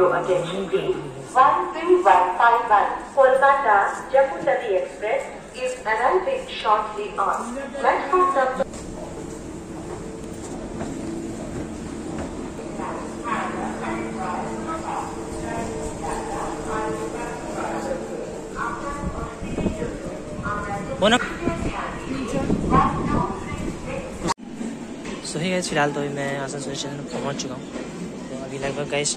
your attention please? 13151 Kolkata Jammu Tawi Express is arriving shortly on platform number वो ना सो ही फ़िलहाल तो अभी मैं आसनसोल स्टेशन पहुँच चुका हूँ तो अभी लगभग गैस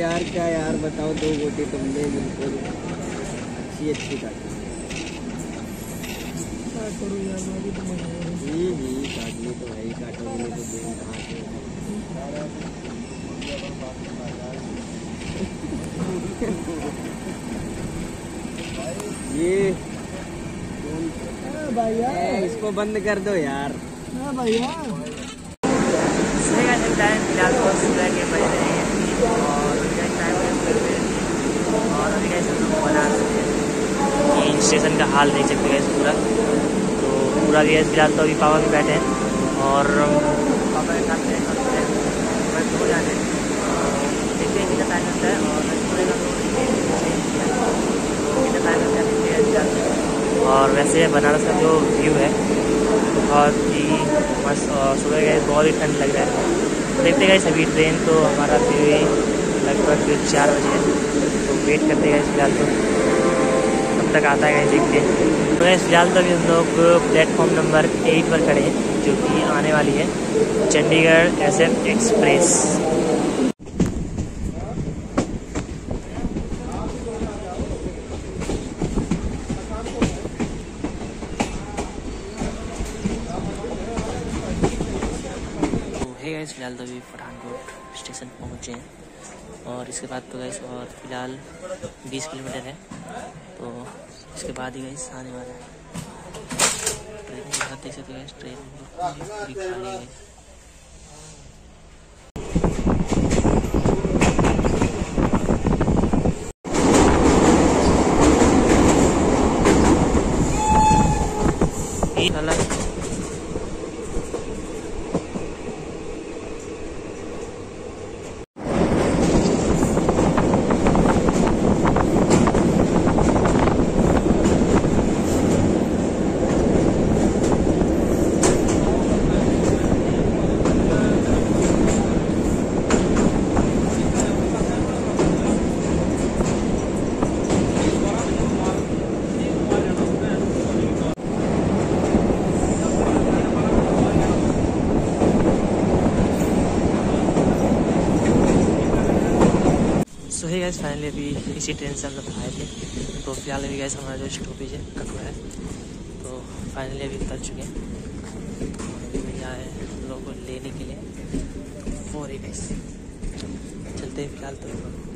यार क्या यार बताओ दो गोटी तुमने बिल्कुल अच्छी अच्छी काटी जी जी काटनी तो भाई काटोगे तो दिन कहाँ से ये भैया इसको बंद कर दो यार। भैया सही का टाइम टाइम फ़िलहाल तो सुबह के बज रहे हैं और टाइम टाइम फिर और अभी कैसे हम लोग बना सकते हैं कि स्टेशन का हाल देख सकते हैं पूरा। तो पूरा भी फ़िलहाल तो अभी पापा भी बैठे हैं और पापा के और और वैसे बनारस का जो व्यू है, बहुत ही मस्त और सुबह गए बहुत ही ठंड लग रहा है। देखते गए सभी ट्रेन तो हमारा भी लगभग चार बजे तो वेट करते गए फ़िलहाल तो। तक आता है देखते हैं। तो गए फ़िलहाल तो अभी हम लोग प्लेटफॉर्म नंबर एट पर खड़े हैं, जो कि आने वाली है, Chandigarh S F express guys फ़िलहाल तो अभी पठानकोट स्टेशन पहुँचे हैं। और इसके बाद तो गैस और फ़िलहाल 20 किलोमीटर है। तो इसके बाद ही गैस आने वाला है। ट्रेन के साथ देख सकते गैस ट्रेन खाली है। है गैस फाइनली अभी इसी ट्रेन से हम लोग आए थे। तो फ़िलहाल अभी गैस हमारा जो स्टॉपेज है कटुआ है। तो फाइनली अभी उतर चुके हैं। अभी भैया आए हम लोगों को लेने के लिए। फोर गैस चलते हैं फ़िलहाल तो।